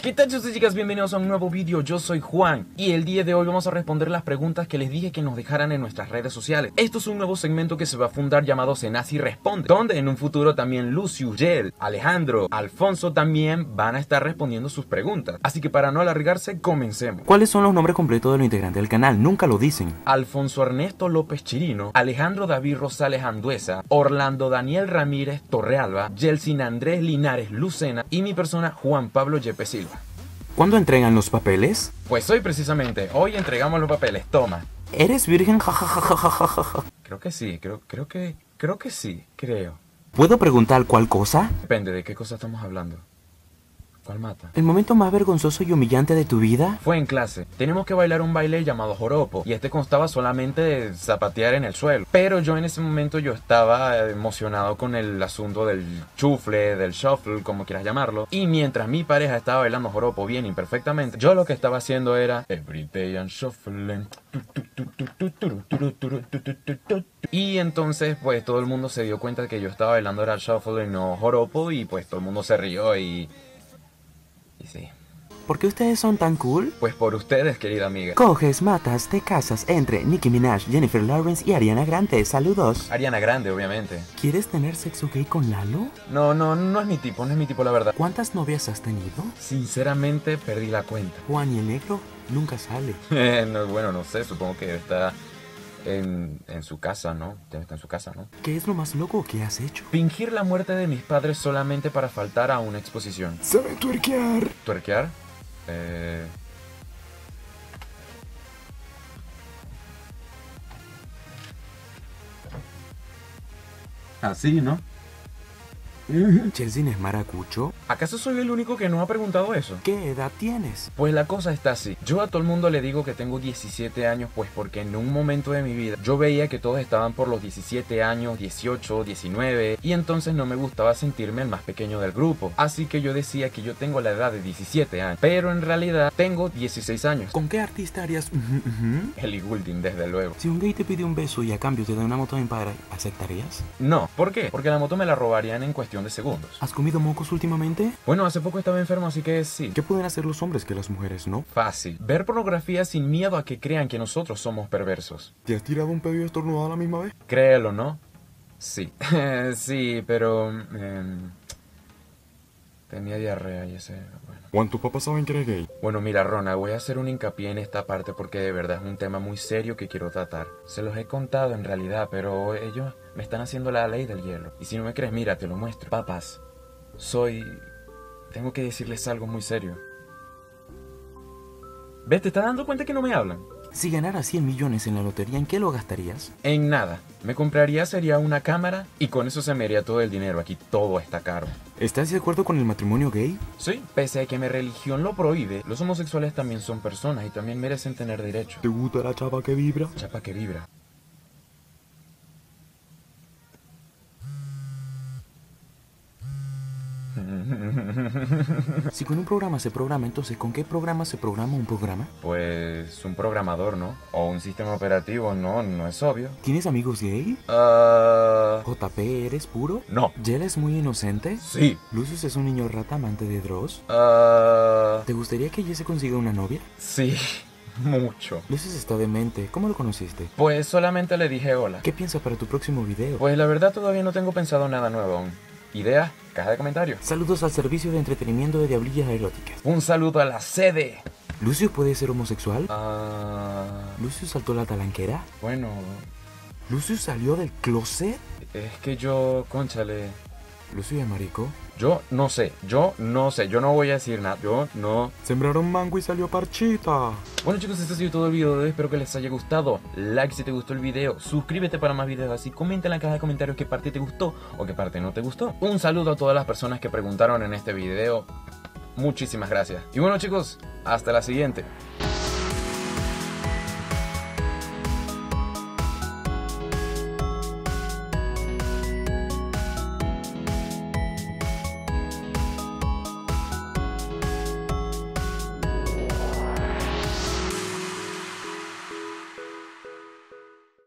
¿Qué tal chicos y chicas? Bienvenidos a un nuevo vídeo, yo soy Juan y el día de hoy vamos a responder las preguntas que les dije que nos dejaran en nuestras redes sociales. Esto es un nuevo segmento que se va a fundar llamado Senasi Responde, donde en un futuro también Lucius, Yel, Alejandro, Alfonso también van a estar respondiendo sus preguntas. Así que para no alargarse, comencemos. ¿Cuáles son los nombres completos de los integrantes del canal? Nunca lo dicen. Alfonso Ernesto López Chirino, Alejandro David Rosales Anduesa, Orlando Daniel Ramírez Torrealba, Yelsin Andrés Linares Lucena y mi persona Juan Pablo Yepe Silva. ¿Cuándo entregan los papeles? Pues hoy precisamente, hoy entregamos los papeles, toma. ¿Eres virgen? Creo que sí, creo, creo que, creo que sí, creo. ¿Puedo preguntar cuál cosa? Depende de qué cosa estamos hablando. ¿Cuál mata? ¿El momento más vergonzoso y humillante de tu vida? Fue en clase. Tenemos que bailar un baile llamado joropo y este constaba solamente de zapatear en el suelo. Pero yo en ese momento yo estaba emocionado con el asunto del chufle, del shuffle, como quieras llamarlo. Y mientras mi pareja estaba bailando joropo bien imperfectamente, yo lo que estaba haciendo era Everyday I'm shuffling. Y entonces pues todo el mundo se dio cuenta que yo estaba bailando era shuffle y no joropo y pues todo el mundo se rió y y sí. ¿Por qué ustedes son tan cool? Pues por ustedes, querida amiga. Coges, matas, te casas entre Nicki Minaj, Jennifer Lawrence y Ariana Grande. Saludos. Ariana Grande, obviamente. ¿Quieres tener sexo gay con Lalo? No, no, no es mi tipo, no es mi tipo, la verdad. ¿Cuántas novias has tenido? Sinceramente, perdí la cuenta. Juan y el negro nunca sale. no, bueno, no sé, supongo que está en, en, su casa, ¿no? En su casa, ¿no? ¿Qué es lo más loco que has hecho? Fingir la muerte de mis padres solamente para faltar a una exposición. ¿Sabe tuerquear? ¿Tuerquear? Eh... Así, ¿no? ¿Chelsea es maracucho? ¿Acaso soy el único que no ha preguntado eso? ¿Qué edad tienes? Pues la cosa está así. Yo a todo el mundo le digo que tengo 17 años, pues porque en un momento de mi vida yo veía que todos estaban por los 17 años, 18, 19, y entonces no me gustaba sentirme el más pequeño del grupo. Así que yo decía que yo tengo la edad de 17 años, pero en realidad tengo 16 años. ¿Con qué artista harías? Ellie Goulding, desde luego. Si un gay te pide un beso y a cambio te da una moto en padre, ¿aceptarías? No. ¿Por qué? Porque la moto me la robarían en cuestión de segundos. ¿Has comido mocos últimamente? Bueno, hace poco estaba enfermo, así que sí. ¿Qué pueden hacer los hombres que las mujeres no? Fácil. Ver pornografía sin miedo a que crean que nosotros somos perversos. ¿Te has tirado un pedo y estornudado a la misma vez? Créelo, ¿no? Sí. sí, pero... Eh, tenía diarrea y ese... Juan, ¿tus papás saben que eres gay? Bueno, mira, Rona, voy a hacer un hincapié en esta parte porque de verdad es un tema muy serio que quiero tratar. Se los he contado en realidad, pero ellos me están haciendo la ley del hielo. Y si no me crees, mira, te lo muestro. Papas, soy... Tengo que decirles algo muy serio. ¿Ves? ¿Te estás dando cuenta que no me hablan? Si ganara 100 millones en la lotería, ¿en qué lo gastarías? En nada. Me compraría sería una cámara y con eso se me haría todo el dinero. Aquí todo está caro. ¿Estás de acuerdo con el matrimonio gay? Sí. Pese a que mi religión lo prohíbe, los homosexuales también son personas y también merecen tener derecho. ¿Te gusta la chapa que vibra? Chapa que vibra. Si con un programa se programa, entonces ¿con qué programa se programa un programa? Pues un programador, ¿no? O un sistema operativo, no, no es obvio. ¿Tienes amigos gay? Uh... ¿JP eres puro? No. ¿Yel es muy inocente? Sí. ¿Lucius es un niño rata amante de Dross? Uh... ¿Te gustaría que Jess se consiga una novia? Sí. Mucho. Lucius está demente. ¿Cómo lo conociste? Pues solamente le dije hola. ¿Qué piensas para tu próximo video? Pues la verdad todavía no tengo pensado nada nuevo aún. ¿Idea? Caja de comentarios. Saludos al servicio de entretenimiento de diablillas eróticas. Un saludo a la sede. ¿Lucius puede ser homosexual? Uh... ¿Lucius saltó la talanquera? Bueno... ¿Lucius salió del closet? Es que yo, conchale... ¿Lucius es marico? Yo no sé, yo no sé, yo no voy a decir nada, yo no... Sembraron mango y salió parchita. Bueno chicos, este ha sido todo el video de hoy, espero que les haya gustado. Like si te gustó el video, suscríbete para más videos así, comenta en la caja de comentarios qué parte te gustó o qué parte no te gustó. Un saludo a todas las personas que preguntaron en este video, muchísimas gracias. Y bueno chicos, hasta la siguiente.